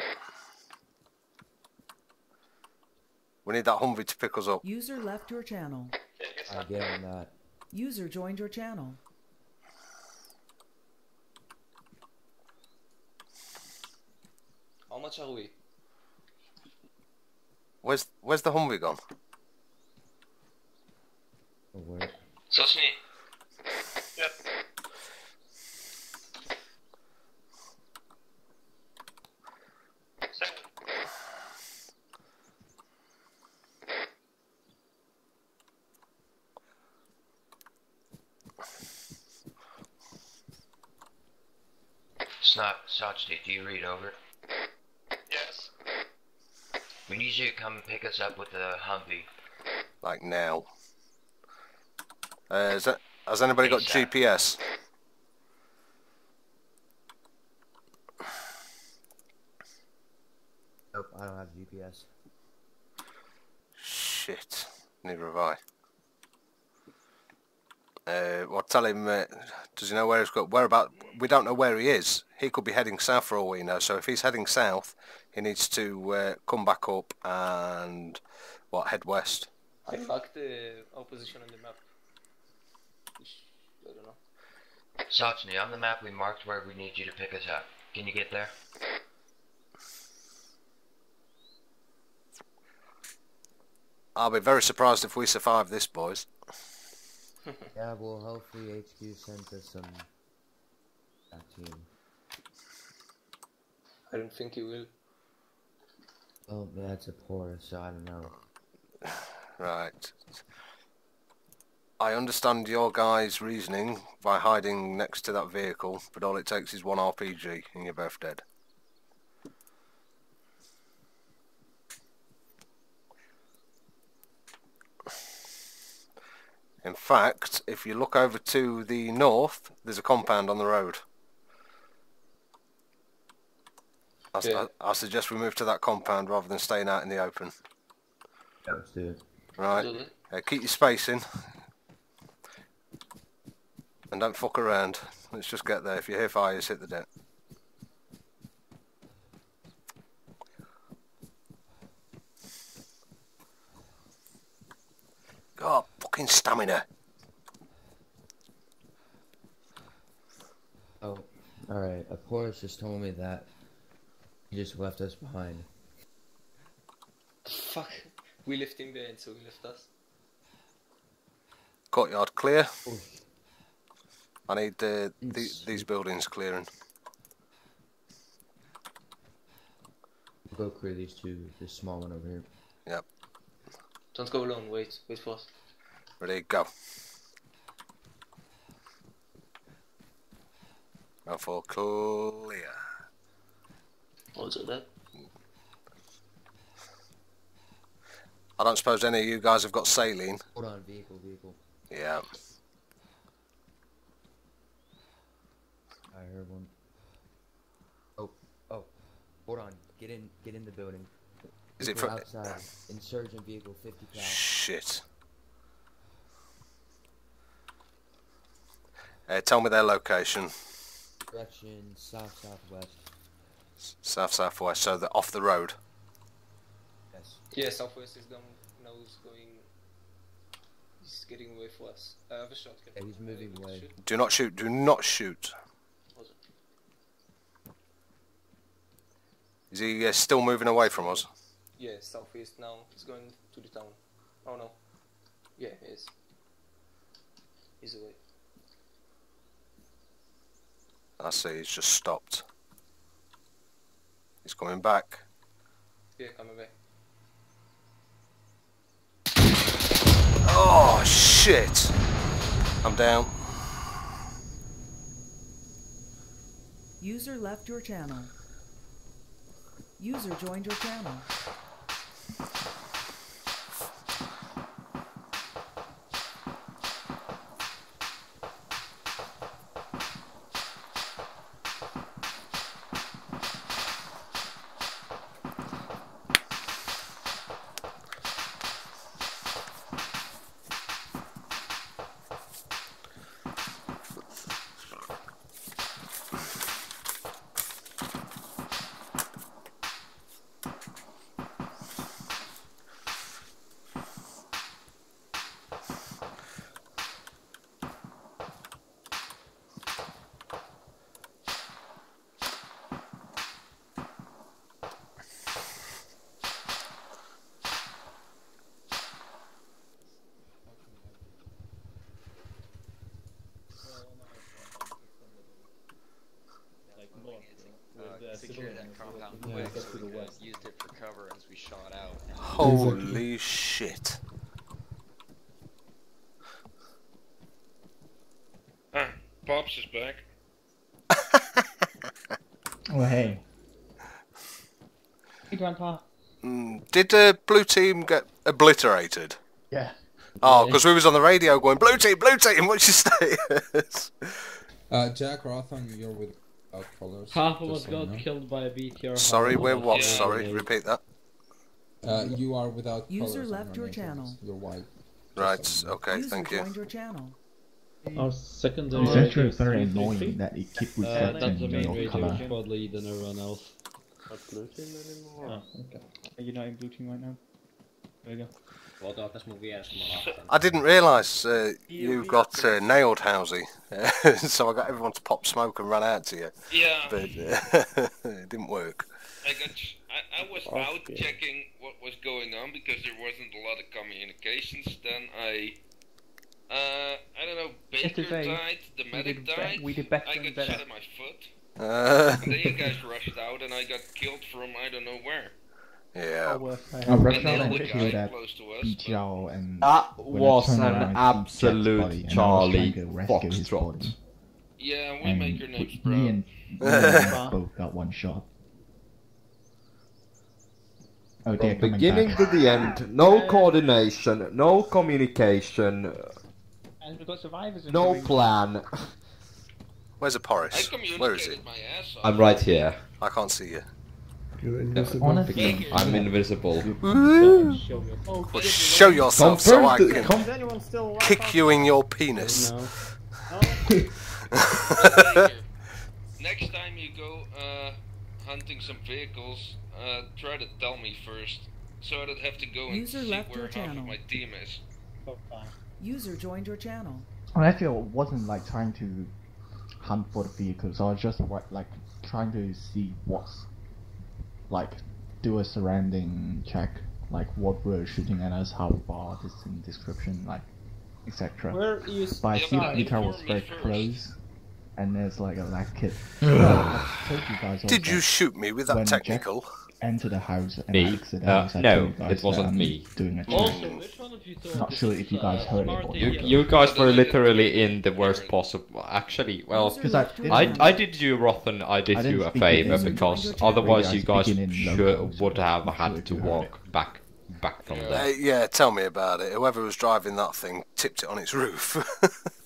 F: We need that Humvee to pick us up.
H: User left your channel.
L: I get on that.
H: User joined your channel.
C: How much are we?
F: Where's Where's the Humvee gone?
L: Oh, wait.
G: Sosni.
T: Yep. Send
S: Snot, Sochny, do you read over?
T: Yes.
S: We need you to come pick us up with the Humvee.
F: Like now. Uh, is that, has anybody got
S: ASAP.
F: GPS?
L: Nope, I don't have GPS.
F: Shit. Neither have I. Uh, well, tell him. Uh, does he know where he's got? Where about? We don't know where he is. He could be heading south for all we know. So if he's heading south, he needs to uh, come back up and what head west.
C: I marked the opposition on the map. I don't know.
S: Sochny, on the map we marked where we need you to pick us up. Can you get there?
F: I'll be very surprised if we survive this, boys.
L: Yeah, well, hopefully HQ sent us some. That team.
C: I don't think you will.
L: Oh, that's a poor, so I don't know.
F: Right. I understand your guys' reasoning by hiding next to that vehicle, but all it takes is one RPG and you're both dead. In fact, if you look over to the north, there's a compound on the road. I, s-
C: Yeah.
F: I- I suggest we move to that compound rather than staying out in the open.
L: Yeah, let's do it.
F: Right.
C: Do it.
F: Uh, keep your spacing. And don't fuck around. Let's just get there. If you hear fires, hit the deck. God, fucking stamina.
L: Oh, alright. A Porus just told me that he just left us behind.
C: Fuck. We left him behind, so he left us.
F: Courtyard clear. I need uh, the, these buildings clearing.
L: We'll go clear these two, this small one over here.
F: Yep.
C: Don't go alone, wait, wait for us.
F: Ready, go. Go for clear.
C: it that.
F: I don't suppose any of you guys have got saline.
L: Hold on, vehicle, vehicle.
F: Yeah.
L: I heard one. Oh, oh. Hold on. Get in, get in the building.
F: Is it
L: People
F: fr-
L: outside? Insurgent vehicle, 50 cal.
F: Shit. Uh, tell me their location.
L: Direction south southwest.
F: South southwest, so they're off the road.
L: Yes.
C: Yeah, southwest is down, now he's going... He's getting away from us. I have a shotgun.
L: Yeah, he's moving away.
F: Do not shoot. Do not shoot. Is he uh, still moving away from us?
C: Yeah, southeast now. He's going to the town. Oh no. Yeah, he is. He's away.
F: I see. He's just stopped. He's coming back.
C: Yeah, coming back.
F: Oh shit! I'm down.
H: User left your channel. User joined your channel.
B: Uh,
I: secure that compound
B: Yeah,
I: quick
B: go
I: so
B: to
I: we
B: the
I: could
B: west.
I: used it for cover as we shot out.
F: Holy shit.
A: Ah, Pops is back.
E: Oh, hey.
D: Hey, Grandpa.
F: Mm, did the blue team get obliterated?
E: Yeah.
F: Oh, because we was on the radio going, blue team, blue team, what's your status?
K: Uh, Jack Rothon, you're with out colors.
B: Half of us
K: just so you
B: got killed by a BTR.
F: Sorry,
B: of
F: we're what?
B: got
F: Sorry, repeat that.
K: Uh, you are without
H: User
K: colors
H: left your
K: matrix.
H: channel.
K: You're white.
F: Right, okay,
H: User
F: thank you.
H: joined your channel.
B: Our secondary
E: It's actually
B: is
E: very
B: 350.
E: annoying that it keep
B: Uh, that's the
E: reflecting
B: main
E: your
B: radio
E: color.
B: squad lead and everyone else.
D: Oh, okay. Are you not in blue team right now?
U: There we go. Vuotaa tässä mun vieressä, mä lasken.
F: I didn't realise uh, you got uh, nailed, Housey. so I got everyone to pop smoke and run out to you.
A: Yeah.
F: But uh, it didn't work.
A: I got. I, I was out checking what was going on because there wasn't a lot of communications. Then I. Uh, I don't know. Baker
N: Yesterday,
A: died. The
N: we
A: medic
N: did
A: died.
N: we did better
A: I
N: and
A: got
N: better.
A: shot in my foot.
F: Uh.
A: and then you guys rushed out, and I got killed from I don't know where.
F: Yeah.
E: I rushed
A: And
E: out
A: the
E: and
A: other
E: killed
A: guy
E: at
A: close to us.
E: BTR and
B: That
E: I
B: was an
E: around, I see Jack's
B: absolute
E: body, and I was
B: Charlie
E: trying to rescue his
B: Foxtrot.
A: Yeah, we
E: And
A: make your names
E: me
A: proud.
E: and, me and both got one shot. Oh, they're
B: From beginning
E: back.
B: to the end, no coordination, no communication,
N: And we've got survivors.
B: no
N: incoming.
B: plan.
F: Where's a Porris? Where is he?
B: I'm right here.
F: I can't see you.
K: You're
E: Honestly,
B: I'm invisible.
F: Well, show yourself so I can
B: com-
D: Is anyone still alive?
F: kick you in your penis.
A: Next time you go uh, hunting some vehicles, uh, try to tell me first, so I don't have to go and
H: User
A: see
H: left
A: where
H: your
A: half
H: channel.
A: of my team is.
H: User joined your channel.
E: I actually wasn't like trying to hunt for the vehicles. I was just like trying to see what's like do a surrounding check, like what we're shooting at us, how far, this in description, like etc.
D: Where is
E: But I see the
D: Sky?
E: guitar was
A: Inform me
E: very
A: first.
E: close, and there's like a last kid. I you
F: Did you shoot me with that
E: when Jack
F: technical?
E: Enter the house and
B: Me?
E: exit the
B: Uh,
E: house. I
B: no,
E: told you guys
B: it wasn't me.
E: Doing a check.
Q: Also, which one of you
E: Not
Q: this
E: sure if you
Q: uh,
E: guys heard it
B: You, you guys were literally in the worst possible. Actually, well,
H: User
E: 'Cause I
B: I. I did you, Rothon, I did
E: I didn't
B: you a favor because
H: User joined your
B: otherwise you guys
E: Speaking in
B: should, would have had to walk back back from
F: Uh,
B: there.
F: yeah, tell me about it. Whoever was driving that thing tipped it on its roof.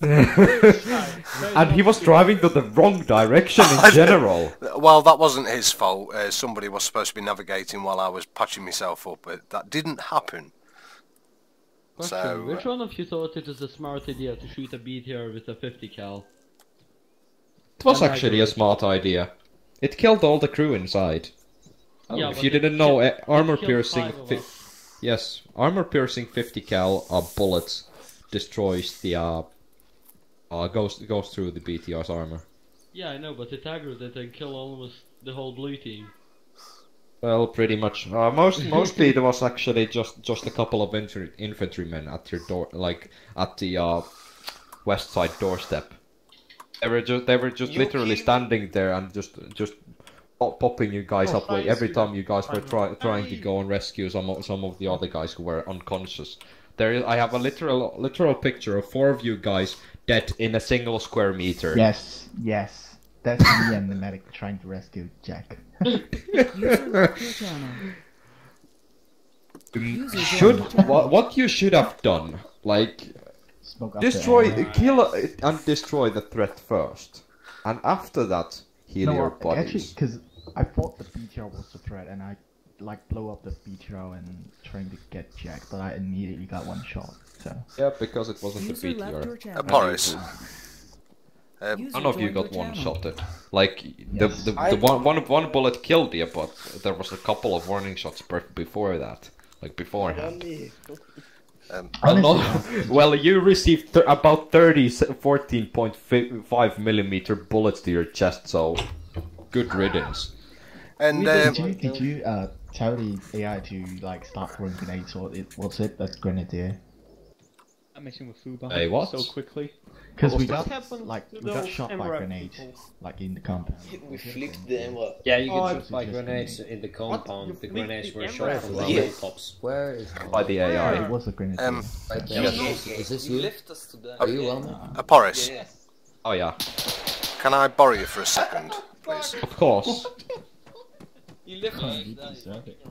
B: and he was driving to the wrong direction in general.
F: well, that wasn't his fault. Uh, somebody was supposed to be navigating while I was patching myself up, but that didn't happen.
Q: Question,
F: So,
Q: which one of you thought it was a smart idea to shoot a BTR with a 50 cal?
B: It was
Q: And
B: actually a smart idea. It killed all the crew inside.
Q: Yeah,
B: if you didn't know, eh, armor
Q: it killed
B: piercing.
Q: Five of
B: Fi-
Q: us.
B: yes, armor piercing 50 cal uh, bullets destroys the uh, uh goes goes through the BTR's armor.
Q: Yeah, I know, but it aggroed it and killed almost the whole blue team.
B: Well, pretty much. Uh, most mostly there was actually just just a couple of infantry, infantrymen at your door, like at the uh, west side doorstep. They were just they were just
C: You
B: literally
C: keep-
B: standing there and just just pop, popping you guys
D: Oh,
B: up like, every time you guys were
D: fine.
B: try, trying to go and rescue some of, some of the other guys who were unconscious. There, is, I have a literal literal picture of four of you guys dead in a single square meter.
E: Yes, yes. That's me and the medic trying to rescue Jack.
H: User left your channel. User joined
B: Should what what you should have done like
E: Smoke
B: destroy
E: air.
B: kill uh, and destroy the threat first, and after that heal
E: No,
B: your
E: actually,
B: bodies.
E: because I thought the BTR was the threat, and I like blow up the BTR and trying to get Jack, but I immediately got one shot. So
B: Yeah, because it wasn't the
H: User left your
B: BTR.
H: channel.
F: uh, Boris. Um,
H: User
B: None of you got one
H: channel.
B: shotted. Like
E: Yes.
B: the the, the one, one one bullet killed you, but there was a couple of warning shots before that, like beforehand.
F: um,
B: Well,
E: Honestly,
B: well, you received th- about 30 14.5 millimeter bullets to your chest, so good riddance.
F: And
E: did
F: um,
E: you did you uh tell the AI to like start throwing grenades, or it was it a grenadier?
N: I'm mixing with Fuba
B: Hey, what?
N: so quickly.
E: Because we got like we got
D: those
E: shot by grenades,
D: people?
E: like in the compound.
C: We flicked them up.
U: Yeah, you
D: Oh,
U: get
D: I-
U: shot by grenades
E: grenade.
U: in the
D: You
U: compound. The grenades were shot from the
C: Yeah.
U: rooftops.
L: Where is
B: By the AI.
E: It was a grenade.
F: um,
L: Right
C: You
L: there.
C: know,
L: Is, is this
C: you
L: you?
C: left us to die.
L: Are you
C: Yeah.
L: Elmer?
F: uh, Boris,
C: Yeah, yeah.
B: Oh yeah,
F: can I borrow you for a second, please?
B: of course.
C: You left us
E: you
C: to die.
E: deserve it.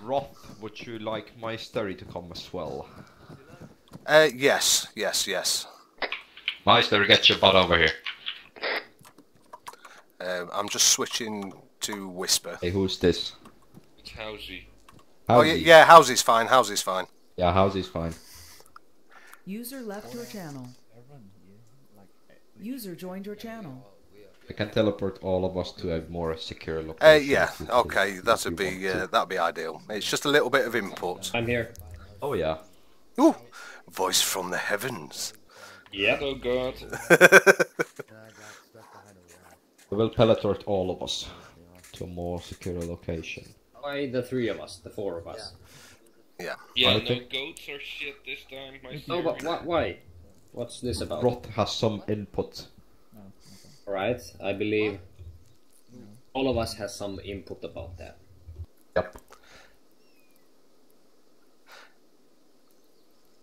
B: Roth, would you like my story to come as well?
F: Uh, yes, yes, yes.
J: Meister, get your butt over here.
F: Um, I'm just switching to whisper.
B: Hey, who's this?
A: It's Housey.
F: Oh yeah,
B: Howsy.
F: yeah. Howsy's fine. Howsy's fine.
B: Yeah, Howsy's fine.
H: User left your channel. User joined your channel.
B: I can teleport all of us to a more secure location.
F: Uh, yeah, okay, that'd be uh, that'd be ideal. It's just a little bit of input.
U: I'm here.
B: Oh yeah.
F: Ooh, voice from the heavens.
U: Yeah.
A: Oh god.
B: We will teleport all of us to a more secure location.
U: Why the three of us, the four of us?
F: Yeah.
A: Yeah,
B: I
A: no
B: think-
A: goats or shit this time. I
U: No, but why? why? What's this about?
B: Roth has some input.
U: Right, I believe all of us has some input about that.
B: Yep.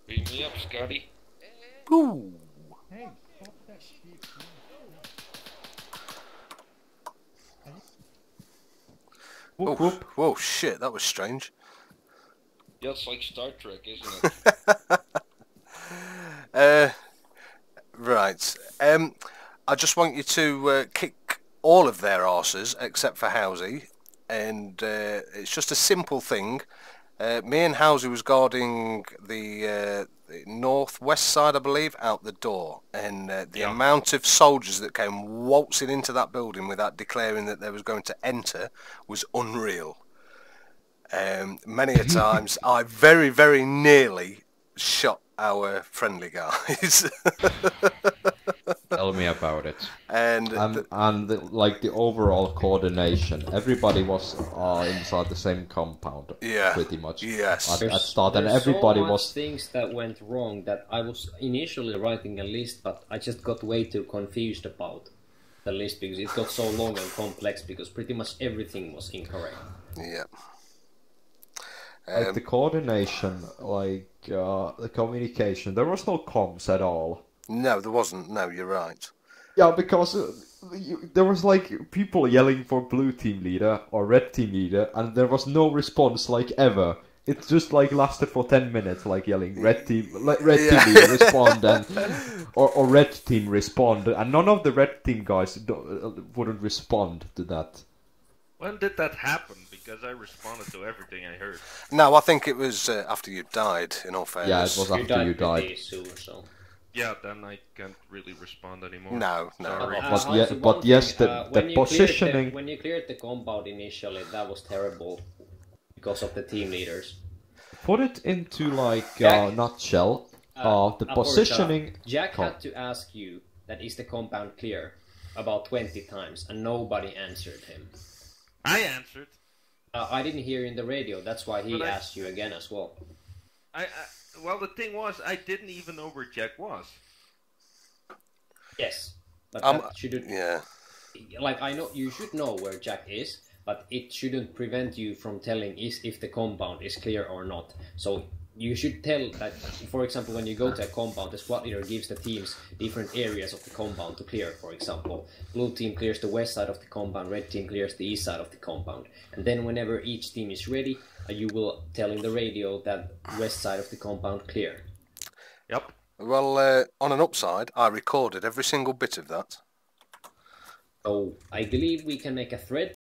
A: Beat me up, Scotty.
F: Ooh.
P: Hey, stop that shit.
F: Oh, whoa, shit, that was strange.
A: Yeah, it's like Star Trek, isn't it?
F: Uh, right. Um, I just want you to uh, kick all of their arses except for Housey, and uh, it's just a simple thing. Uh, me and Housey was guarding the, uh, the northwest side, I believe, out the door, and uh, the amount of soldiers that came waltzing into that building without declaring that they was going to enter was unreal. Um, many a times, I very, very nearly shot our friendly guys.
B: Tell me about it.
F: And
B: and, and the, like the overall coordination, everybody was uh, inside the same compound.
F: Yeah.
B: Pretty much.
F: Yes.
B: At, at
U: There's-
B: start, and
U: there's
B: everybody
U: so much
B: was.
U: things that went wrong that I was initially writing a list, but I just got way too confused about the list because it got so long and complex because pretty much everything was incorrect.
F: Yeah.
B: Like
F: Um,
B: the coordination, like uh, the communication, there was no comms at all.
F: No, there wasn't. No, you're right.
B: Yeah, because uh, you, there was like people yelling for blue team leader or red team leader, and there was no response like ever. It just like lasted for ten minutes, like yelling red team, like red
F: Yeah.
B: team leader respond, and or, or red team respond, and none of the red team guys do, uh, wouldn't respond to that.
A: When did that happen? Because I responded to everything I heard.
F: No, I think it was uh, after you died. In all fairness.
B: Yeah, it was after you died.
U: so.
A: Yeah, then I can't really respond anymore.
F: No, no.
A: Sorry.
B: But
U: Uh,
B: ye-
U: also
B: but yes, the-
U: uh,
B: the
U: when you cleared
B: positioning-
U: when you cleared the compound initially, that was terrible because of the team leaders.
B: Put it into like a
U: Jack?
B: nutshell. Uh, the
U: Aporta,
B: positioning.
U: Jack had to ask you that is the compound clear about twenty times, and nobody answered him.
A: I answered.
U: Uh, I didn't hear in the radio. That's why he
A: But I-
U: asked you again as well.
A: I, I well, the thing was, I didn't even know where Jack was.
U: Yes, but
F: Um,
U: that shouldn't.
F: Yeah.
U: Like I know you should know where Jack is, but it shouldn't prevent you from telling is if the compound is clear or not. So you should tell that, for example, when you go to a compound, the squad leader gives the teams different areas of the compound to clear. For example, blue team clears the west side of the compound, red team clears the east side of the compound, and then whenever each team is ready, uh, you will tell in the radio that west side of the compound clear.
A: Yep.
F: Well, uh, on an upside, I recorded every single bit of that.
U: So I believe we can make a thread